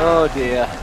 Oh dear.